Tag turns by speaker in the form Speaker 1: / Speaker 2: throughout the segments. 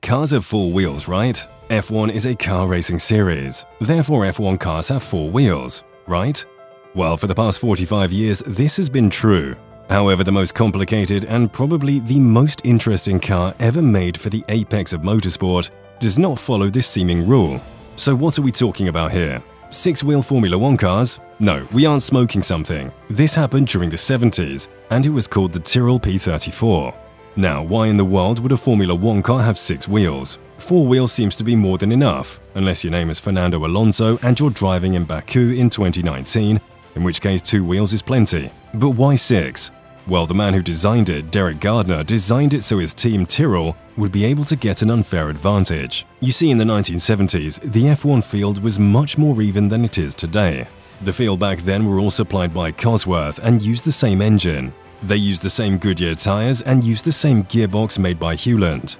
Speaker 1: Cars have four wheels, right? F1 is a car racing series, therefore F1 cars have four wheels, right? Well, for the past 45 years, this has been true. However, the most complicated and probably the most interesting car ever made for the apex of motorsport does not follow this seeming rule. So what are we talking about here? Six-wheel Formula One cars? No, we aren't smoking something. This happened during the 70s, and it was called the Tyrrell P34. Now, why in the world would a Formula One car have six wheels? Four wheels seems to be more than enough, unless your name is Fernando Alonso and you're driving in Baku in 2019, in which case two wheels is plenty. But why six? Well, the man who designed it, Derek Gardner, designed it so his team Tyrrell would be able to get an unfair advantage. You see, in the 1970s, the F1 field was much more even than it is today. The field back then were all supplied by Cosworth and used the same engine, they used the same Goodyear tires and used the same gearbox made by Hewland.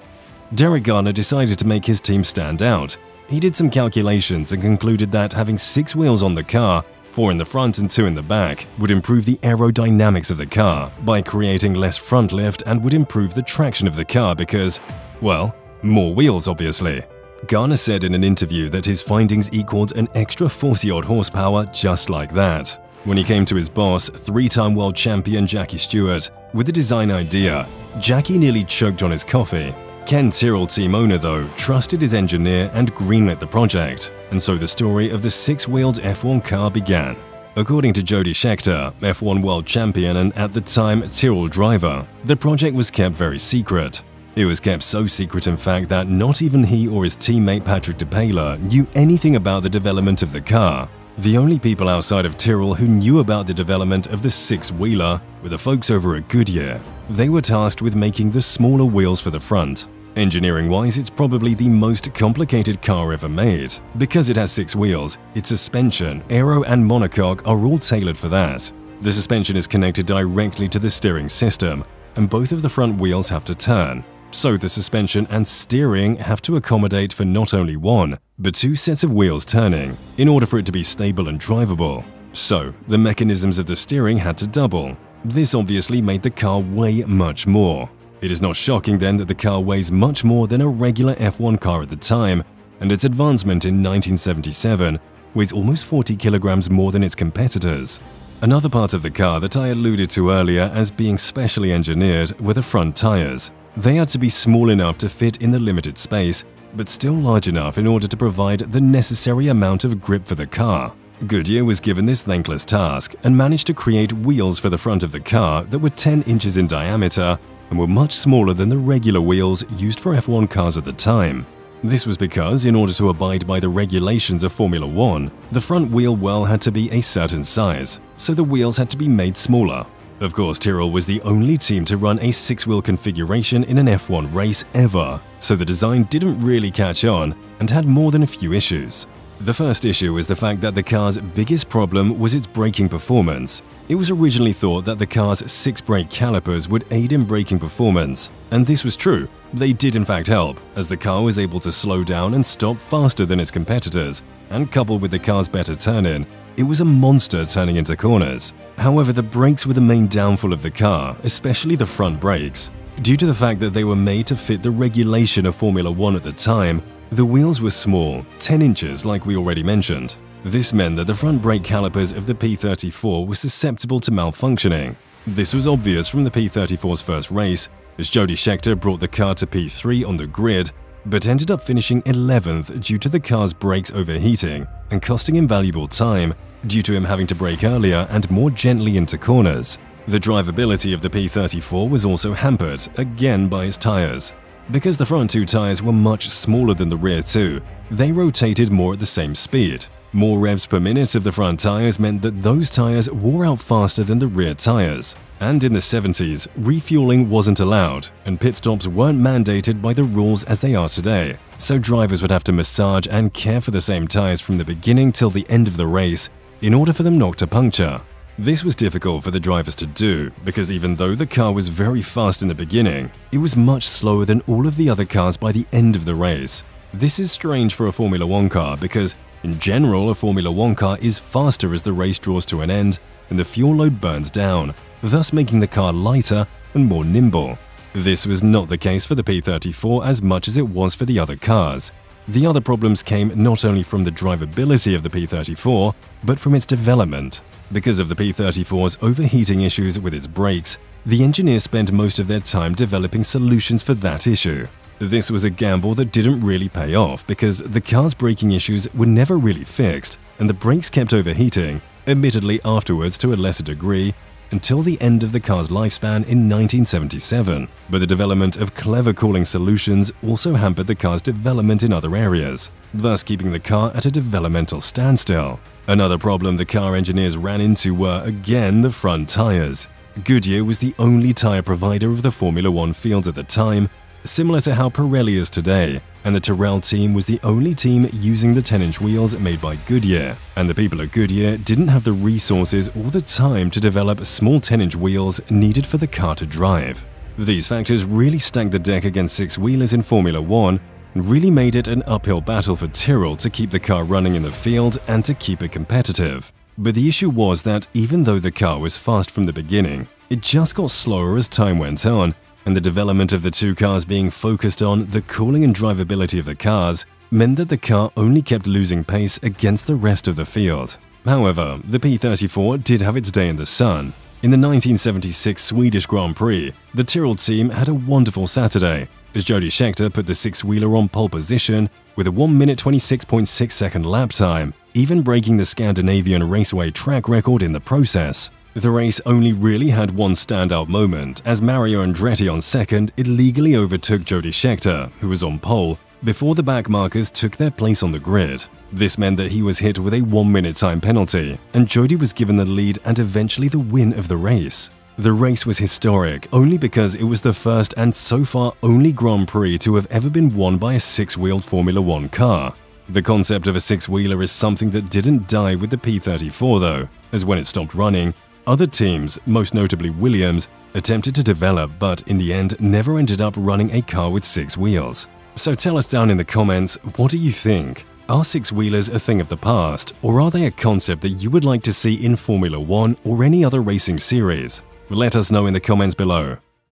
Speaker 1: Derek Gardner decided to make his team stand out. He did some calculations and concluded that having six wheels on the car, four in the front and two in the back, would improve the aerodynamics of the car by creating less front lift and would improve the traction of the car because, well, more wheels obviously. Gardner said in an interview that his findings equaled an extra 40-odd horsepower just like that when he came to his boss, three-time world champion Jackie Stewart, with the design idea. Jackie nearly choked on his coffee. Ken Tyrrell, team owner, though, trusted his engineer and greenlit the project, and so the story of the six-wheeled F1 car began. According to Jody Scheckter, F1 world champion and at the time Tyrrell driver, the project was kept very secret. It was kept so secret in fact that not even he or his teammate Patrick Depailler knew anything about the development of the car, the only people outside of Tyrrell who knew about the development of the six-wheeler were the folks over at Goodyear. They were tasked with making the smaller wheels for the front. Engineering-wise, it's probably the most complicated car ever made. Because it has six wheels, its suspension, aero and monocoque are all tailored for that. The suspension is connected directly to the steering system, and both of the front wheels have to turn. So the suspension and steering have to accommodate for not only one, but two sets of wheels turning, in order for it to be stable and drivable. So, the mechanisms of the steering had to double. This obviously made the car weigh much more. It is not shocking then that the car weighs much more than a regular F1 car at the time, and its advancement in 1977 weighs almost 40 kilograms more than its competitors. Another part of the car that I alluded to earlier as being specially engineered were the front tires. They had to be small enough to fit in the limited space, but still large enough in order to provide the necessary amount of grip for the car. Goodyear was given this thankless task and managed to create wheels for the front of the car that were 10 inches in diameter and were much smaller than the regular wheels used for F1 cars at the time. This was because, in order to abide by the regulations of Formula One, the front wheel well had to be a certain size, so the wheels had to be made smaller. Of course, Tyrrell was the only team to run a six-wheel configuration in an F1 race ever, so the design didn't really catch on and had more than a few issues. The first issue was the fact that the car's biggest problem was its braking performance. It was originally thought that the car's six brake calipers would aid in braking performance, and this was true. They did in fact help, as the car was able to slow down and stop faster than its competitors, and coupled with the car's better turn-in, it was a monster turning into corners. However, the brakes were the main downfall of the car, especially the front brakes. Due to the fact that they were made to fit the regulation of Formula One at the time, the wheels were small, 10 inches like we already mentioned. This meant that the front brake calipers of the P34 were susceptible to malfunctioning. This was obvious from the P34's first race, as Jody Scheckter brought the car to P3 on the grid but ended up finishing 11th due to the car's brakes overheating and costing him valuable time due to him having to brake earlier and more gently into corners. The drivability of the P34 was also hampered, again by his tyres. Because the front two tyres were much smaller than the rear two, they rotated more at the same speed, more revs per minute of the front tyres meant that those tyres wore out faster than the rear tyres. And in the 70s, refueling wasn't allowed, and pit stops weren't mandated by the rules as they are today. So drivers would have to massage and care for the same tyres from the beginning till the end of the race in order for them not to puncture. This was difficult for the drivers to do, because even though the car was very fast in the beginning, it was much slower than all of the other cars by the end of the race. This is strange for a Formula One car because in general, a Formula One car is faster as the race draws to an end and the fuel load burns down, thus making the car lighter and more nimble. This was not the case for the P34 as much as it was for the other cars. The other problems came not only from the drivability of the P34, but from its development. Because of the P34's overheating issues with its brakes, the engineers spent most of their time developing solutions for that issue. This was a gamble that didn't really pay off because the car's braking issues were never really fixed and the brakes kept overheating, admittedly afterwards to a lesser degree, until the end of the car's lifespan in 1977, but the development of clever cooling solutions also hampered the car's development in other areas, thus keeping the car at a developmental standstill. Another problem the car engineers ran into were, again, the front tires. Goodyear was the only tire provider of the Formula One field at the time, similar to how Pirelli is today, and the Tyrrell team was the only team using the 10-inch wheels made by Goodyear, and the people at Goodyear didn't have the resources or the time to develop small 10-inch wheels needed for the car to drive. These factors really stacked the deck against six-wheelers in Formula One and really made it an uphill battle for Tyrrell to keep the car running in the field and to keep it competitive. But the issue was that even though the car was fast from the beginning, it just got slower as time went on and the development of the two cars being focused on the cooling and drivability of the cars meant that the car only kept losing pace against the rest of the field. However, the P34 did have its day in the sun. In the 1976 Swedish Grand Prix, the Tyrrell team had a wonderful Saturday, as Jody Scheckter put the six-wheeler on pole position with a 1 minute 26.6 second lap time, even breaking the Scandinavian Raceway track record in the process. The race only really had one standout moment, as Mario Andretti on second illegally overtook Jody Scheckter, who was on pole, before the backmarkers took their place on the grid. This meant that he was hit with a one-minute time penalty, and Jody was given the lead and eventually the win of the race. The race was historic only because it was the first and so far only Grand Prix to have ever been won by a six-wheeled Formula One car. The concept of a six-wheeler is something that didn't die with the P34 though, as when it stopped running, other teams, most notably Williams, attempted to develop but in the end never ended up running a car with six wheels. So tell us down in the comments, what do you think? Are six-wheelers a thing of the past, or are they a concept that you would like to see in Formula One or any other racing series? Let us know in the comments below.